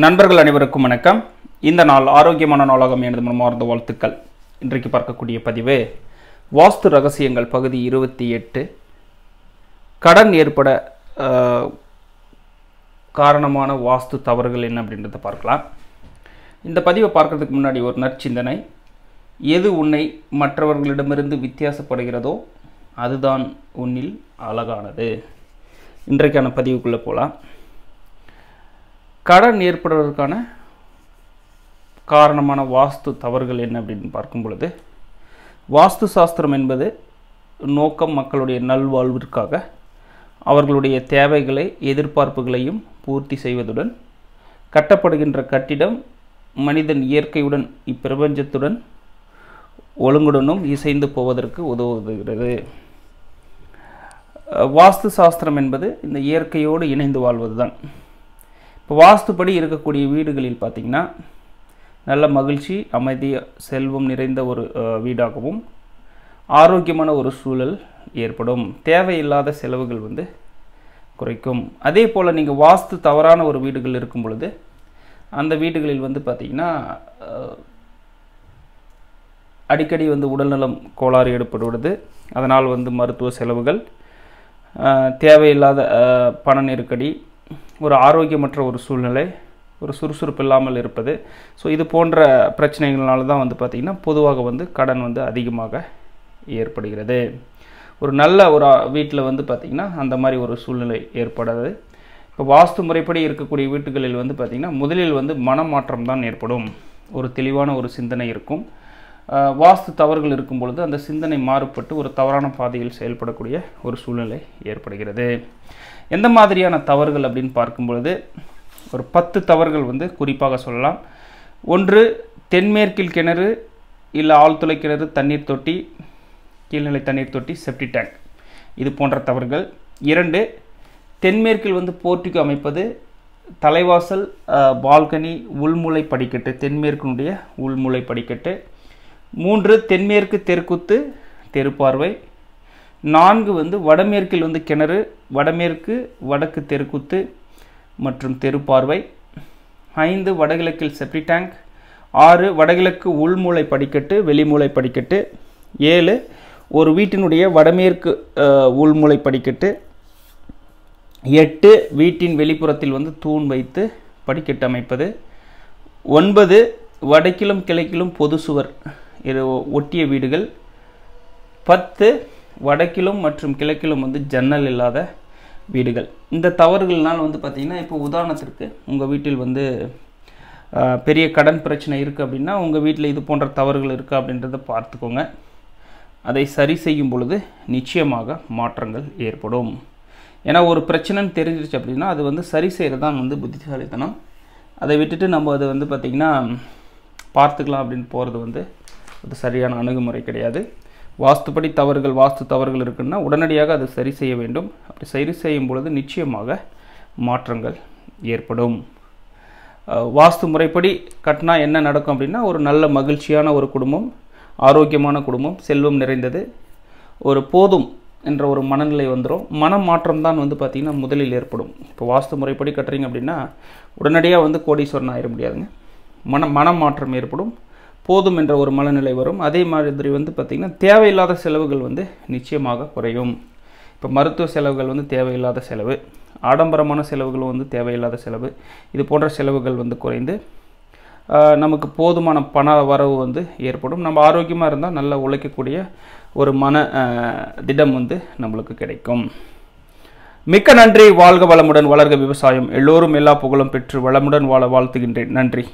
நண்பர்கள் அனைவருக்கும் வணக்கம். இந்த நாள் ஆரோக்கியமான நாளாகும் எனது மனமார்ந்த வாழ்த்துக்கள். இன்றைக்கு பார்க்கக்கூடிய பதிவு வாஸ்து ரகசியங்கள் பகுதி இருபத்தி எட்டு. கடன் ஏற்பட காரணமான வாஸ்து தவறுகள் என்ன அப்படின்றத பார்க்கலாம். இந்த பதிவை பார்க்கறதுக்கு முன்னாடி ஒரு நற்சிந்தனை. எது உன்னை மற்றவர்களிடமிருந்து வித்தியாசப்படுகிறதோ அதுதான் உன்னில் அழகானது. இன்றைக்கான பதிவுக்குள்ளே போகலாம் கடன் ஏற்படுவதற்கான காரணமான வாஸ்து தவறுகள் என்ன அப்படின்னு பார்க்கும் பொழுது வாஸ்து சாஸ்திரம் என்பது நோக்கம் மக்களுடைய நல்வாழ்விற்காக அவர்களுடைய தேவைகளை எதிர்பார்ப்புகளையும் பூர்த்தி செய்வதுடன் கட்டப்படுகின்ற கட்டிடம் மனிதன் இயற்கையுடன் இப்பிரபஞ்சத்துடன் ஒழுங்குடனும் இசைந்து போவதற்கு உதவுகிறது. வாஸ்து சாஸ்திரம் என்பது இந்த இயற்கையோடு இணைந்து வாழ்வதுதான். இப்போ வாஸ்துப்படி இருக்கக்கூடிய வீடுகளில் பார்த்திங்கன்னா நல்ல மகிழ்ச்சி அமைதி செல்வம் நிறைந்த ஒரு வீடாகவும் ஆரோக்கியமான ஒரு சூழல் ஏற்படும். தேவையில்லாத செலவுகள் வந்து குறைக்கும். அதே போல் நீங்கள் வாஸ்து தவறான ஒரு வீடுகள் இருக்கும் பொழுது அந்த வீடுகளில் வந்து பார்த்திங்கன்னா அடிக்கடி வந்து உடல்நலம் கோளாறு ஏற்படுவது அதனால் வந்து மருத்துவ செலவுகள் தேவையில்லாத பண நெருக்கடி ஒரு ஆரோக்கியமற்ற ஒரு சூழ்நிலை ஒரு சுறுசுறுப்பு இல்லாமல் இருப்பது. ஸோ இது போன்ற பிரச்சனைகள்னால தான் வந்து பார்த்திங்கன்னா பொதுவாக வந்து கடன் வந்து அதிகமாக ஏற்படுகிறது. ஒரு நல்ல ஒரு வீட்டில் வந்து பார்த்திங்கன்னா அந்த மாதிரி ஒரு சூழ்நிலை ஏற்படாது. இப்போ வாஸ்து முறைப்படி இருக்கக்கூடிய வீட்டுகளில் வந்து பார்த்திங்கன்னா முதலில் வந்து மனமாற்றம் தான் ஏற்படும். ஒரு தெளிவான ஒரு சிந்தனை இருக்கும். வாஸ்து தவறுகள் இருக்கும் பொழுது அந்த சிந்தனை மாறுபட்டு ஒரு தவறான பாதையில் செயல்படக்கூடிய ஒரு சூழ்நிலை ஏற்படுகிறது. எந்த மாதிரியான தவறுகள் அப்படின்னு பார்க்கும் பொழுது ஒரு பத்து தவறுகள் வந்து குறிப்பாக சொல்லலாம். ஒன்று தென்மேற்கில் கிணறு இல்லை ஆழ்துளை கிணறு தண்ணீர் தொட்டி கீழ்நிலை தண்ணீர் தொட்டி செப்டி டேங்க் இது போன்ற தவறுகள். இரண்டு தென்மேற்கில் வந்து போர்ட்டிகோ அமைப்பது தலைவாசல் பால்கனி உள்முளை படிக்கட்டு தென்மேற்கினுடைய உள்முளை படிக்கட்டு. மூன்று தென்மேற்கு தெற்குத்து தெருப்பார்வை. நான்கு வந்து வடமேற்கில் வந்து கிணறு வடமேற்கு வடக்கு தெருக்குத்து மற்றும் தெருப்பார்வை ஐந்து வடகிழக்கில் செப்டி டேங்க் ஆறு வடகிழக்கு உள்மூளை படிக்கட்டு வெளிமூளை படிக்கட்டு ஏழு ஒரு வீட்டினுடைய வடமேற்கு உள்மூளை படிக்கட்டு எட்டு வீட்டின் வெளிப்புறத்தில் வந்து தூண் வைத்து படிக்கட்டு அமைப்பது ஒன்பது வடக்கிலும் கிழக்கிலும் பொது சுவர் இது ஒட்டிய வீடுகள் பத்து வடக்கிலும் மற்றும் கிழக்கிலும் வந்து ஜன்னல் இல்லாத வீடுகள். இந்த தவறுகள்னால் வந்து பார்த்திங்கன்னா இப்போ உதாரணத்திற்கு உங்கள் வீட்டில் வந்து பெரிய கடன் பிரச்சனை இருக்குது அப்படின்னா உங்கள் வீட்டில் இது போன்ற தவறுகள் இருக்கா அப்படின்றத பார்த்துக்கோங்க. அதை சரி செய்யும் பொழுது நிச்சயமாக மாற்றங்கள் ஏற்படும். ஏன்னா ஒரு பிரச்சனைன்னு தெரிஞ்சிருச்சு அப்படின்னா அது வந்து சரி செய்கிறது தான் வந்து புத்திசாலித்தனம். அதை விட்டுட்டு நம்ம அதை வந்து பார்த்திங்கன்னா பார்த்துக்கலாம் அப்படின்னு போகிறது வந்து அது சரியான அணுகுமுறை கிடையாது. வாஸ்துப்படி தவறுகள் வாஸ்து தவறுகள் இருக்குன்னா உடனடியாக அதை சரி செய்ய வேண்டும். அப்படி சரி செய்யும் பொழுது நிச்சயமாக மாற்றங்கள் ஏற்படும். வாஸ்து முறைப்படி கட்டினா என்ன நடக்கும் அப்படின்னா ஒரு நல்ல மகிழ்ச்சியான ஒரு குடும்பம் ஆரோக்கியமான குடும்பம் செல்வம் நிறைந்தது ஒரு போதும் என்ற ஒரு மனநிலை வந்துடும் மன மாற்றம் தான் வந்து பார்த்திங்கன்னா முதலில் ஏற்படும். இப்போ வாஸ்து முறைப்படி கட்டுறீங்க அப்படின்னா உடனடியாக வந்து கோடீஸ்வரன் ஆயிட முடியாதுங்க. மன மன மாற்றம் ஏற்படும். போதும் என்ற ஒரு மனநிலை வரும். அதே மாதிரி வந்து பார்த்திங்கன்னா தேவையில்லாத செலவுகள் வந்து நிச்சயமாக குறையும். இப்போ மருத்துவ செலவுகள் வந்து தேவையில்லாத செலவு ஆடம்பரமான செலவுகளும் வந்து தேவையில்லாத செலவு இது போன்ற செலவுகள் வந்து குறைந்து நமக்கு போதுமான பண வரவு வந்து ஏற்படும். நம்ம ஆரோக்கியமாக இருந்தால் நல்லா உழைக்கக்கூடிய ஒரு மன திடம் வந்து நம்மளுக்கு கிடைக்கும். மிக்க நன்றி. வாழ்க வளமுடன் வளர்க விவசாயம். எல்லோரும் எல்லா புகழும் பெற்று வளமுடன் வாழ வாழ்த்துகின்றேன். நன்றி.